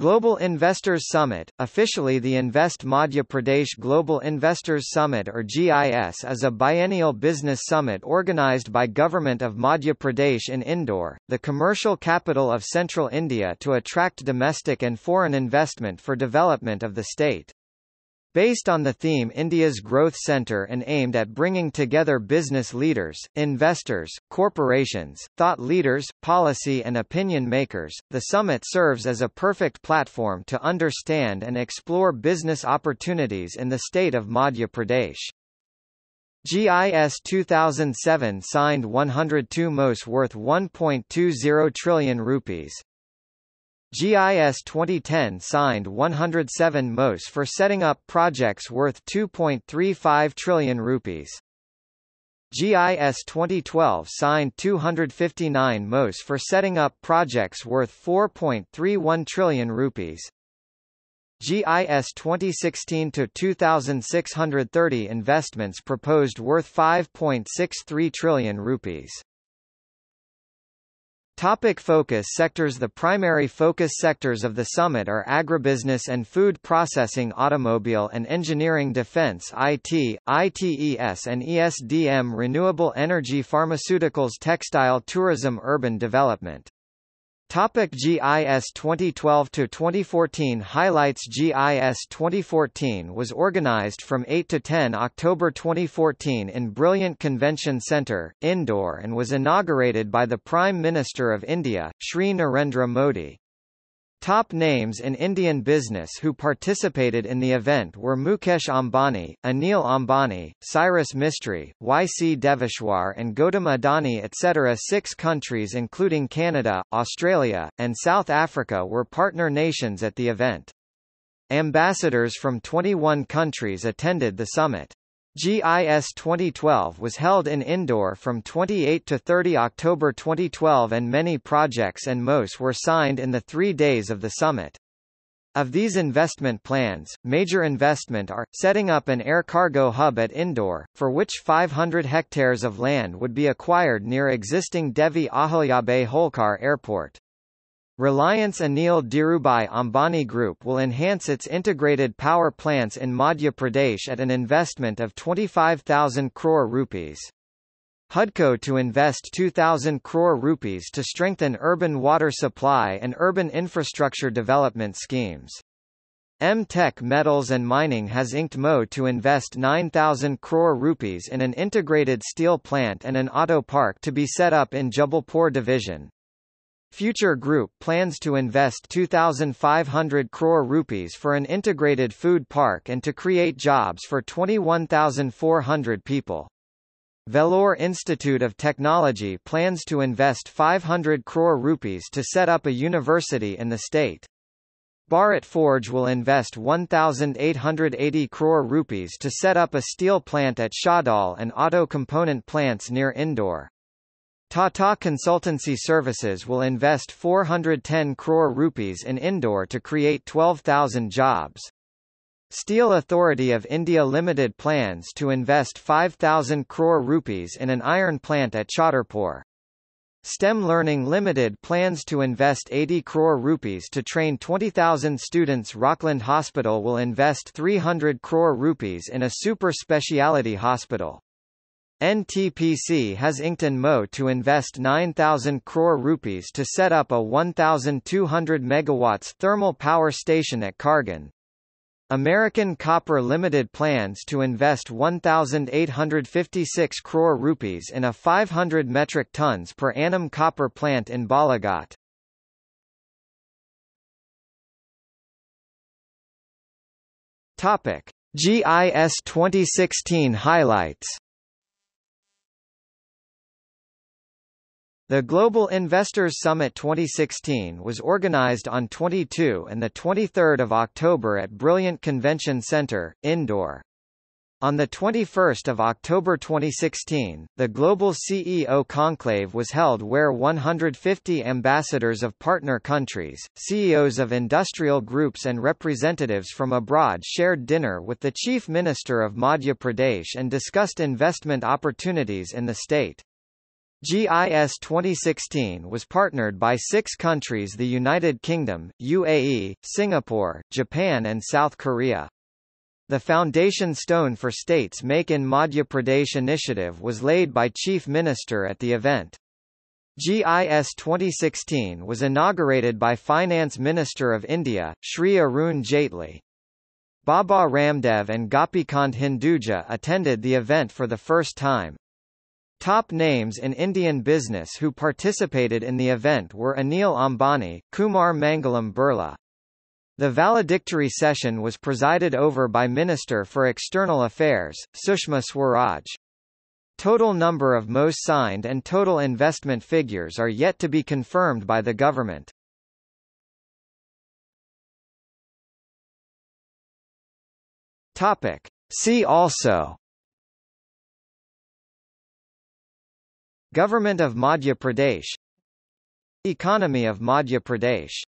Global Investors Summit, officially the Invest Madhya Pradesh Global Investors Summit or GIS is a biennial business summit organized by Government of Madhya Pradesh in Indore, the commercial capital of central India to attract domestic and foreign investment for development of the state. Based on the theme India's Growth Center and aimed at bringing together business leaders, investors, corporations, thought leaders, policy and opinion makers, the summit serves as a perfect platform to understand and explore business opportunities in the state of Madhya Pradesh. GIS 2007 signed 102 MOS worth 1.20 trillion rupees, GIS 2010 signed 107 MOS for setting up projects worth 2.35 trillion rupees. GIS 2012 signed 259 MOS for setting up projects worth 4.31 trillion rupees. GIS 2016 to 2630 investments proposed worth 5.63 trillion rupees. Topic focus sectors The primary focus sectors of the summit are agribusiness and food processing automobile and engineering defense IT, ITES and ESDM renewable energy pharmaceuticals textile tourism urban development Topic GIS 2012 to 2014 highlights GIS 2014 was organized from 8 to 10 October 2014 in Brilliant Convention Centre, Indore and was inaugurated by the Prime Minister of India, Shri Narendra Modi. Top names in Indian business who participated in the event were Mukesh Ambani, Anil Ambani, Cyrus Mistry, Y.C. Deveshwar and Gautam Adani etc. Six countries including Canada, Australia, and South Africa were partner nations at the event. Ambassadors from 21 countries attended the summit. GIS 2012 was held in Indore from 28 to 30 October 2012 and many projects and MOS were signed in the three days of the summit. Of these investment plans, major investment are, setting up an air cargo hub at Indore, for which 500 hectares of land would be acquired near existing Devi Ahilyabai Holkar Airport. Reliance Anil Dhirubhai Ambani Group will enhance its integrated power plants in Madhya Pradesh at an investment of 25,000 crore rupees. HUDCO to invest 2,000 crore rupees to strengthen urban water supply and urban infrastructure development schemes. M-Tech Metals and Mining has inked MO to invest 9,000 crore rupees in an integrated steel plant and an auto park to be set up in Jabalpur division. Future Group plans to invest 2,500 crore rupees for an integrated food park and to create jobs for 21,400 people. Vellore Institute of Technology plans to invest 500 crore rupees to set up a university in the state. Bharat Forge will invest 1,880 crore rupees to set up a steel plant at Shahdol and auto component plants near Indore. Tata Consultancy Services will invest 410 crore rupees in Indore to create 12,000 jobs. Steel Authority of India Limited plans to invest 5,000 crore rupees in an iron plant at Chhatarpur. STEM Learning Limited plans to invest 80 crore rupees to train 20,000 students. Rockland Hospital will invest 300 crore rupees in a super speciality hospital. NTPC has inked an MO to invest 9,000 crore rupees to set up a 1,200 megawatts thermal power station at Kargan. American Copper Limited plans to invest 1,856 crore rupees in a 500 metric tons per annum copper plant in Balaghat. Topic: GIS 2016 highlights. The Global Investors Summit 2016 was organized on 22 and 23 October at Brilliant Convention Center, Indore. On 21 October 2016, the Global CEO Conclave was held where 150 ambassadors of partner countries, CEOs of industrial groups and representatives from abroad shared dinner with the Chief Minister of Madhya Pradesh and discussed investment opportunities in the state. GIS 2016 was partnered by six countries the United Kingdom, UAE, Singapore, Japan and South Korea. The foundation stone for States Make in Madhya Pradesh initiative was laid by Chief Minister at the event. GIS 2016 was inaugurated by Finance Minister of India, Shri Arun Jaitley. Baba Ramdev and Gopikant Hinduja attended the event for the first time. Top names in Indian business who participated in the event were Anil Ambani, Kumar Mangalam Birla. The valedictory session was presided over by Minister for External Affairs, Sushma Swaraj. Total number of MOs signed and total investment figures are yet to be confirmed by the government. Topic. See also Government of Madhya Pradesh. Economy of Madhya Pradesh